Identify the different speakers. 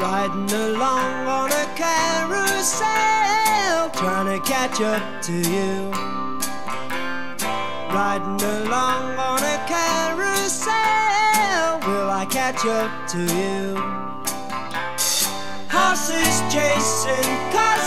Speaker 1: Riding along on a carousel, trying to catch up to you. Riding along on a carousel, will I catch up to you? Horses chasing, cars.